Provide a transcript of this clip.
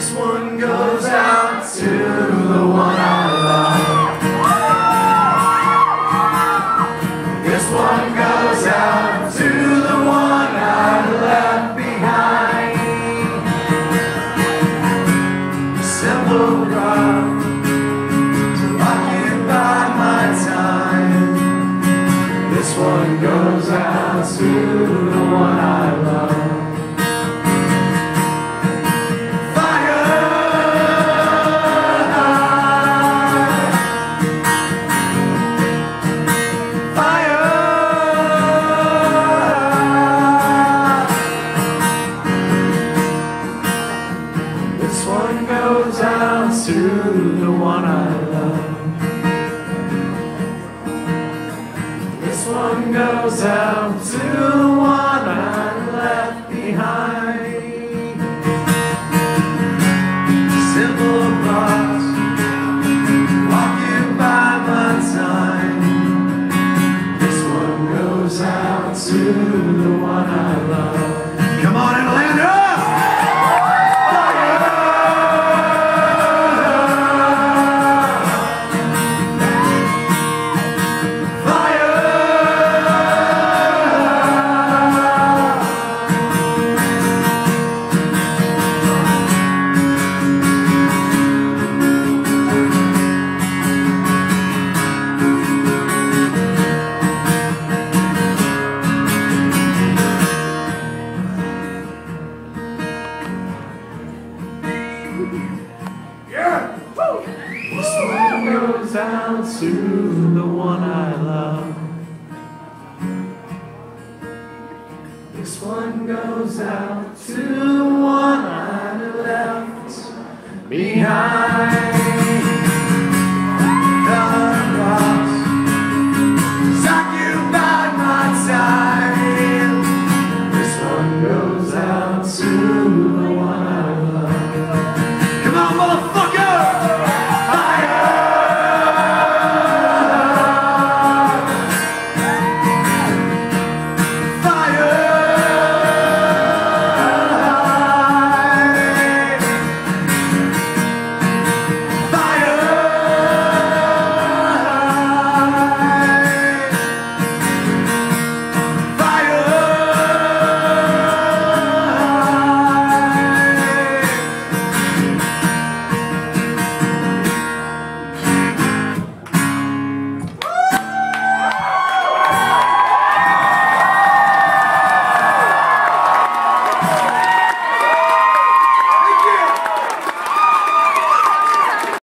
This one goes out to the one I love. This one goes out to the one I left behind. Simple rock. This one goes out to to the one I love. This one goes out to the one I left behind. Simple thoughts walk you by my time. This one goes out to the one I love. Come on, Atlanta! This one goes out to the one I love. This one goes out to the one I left behind.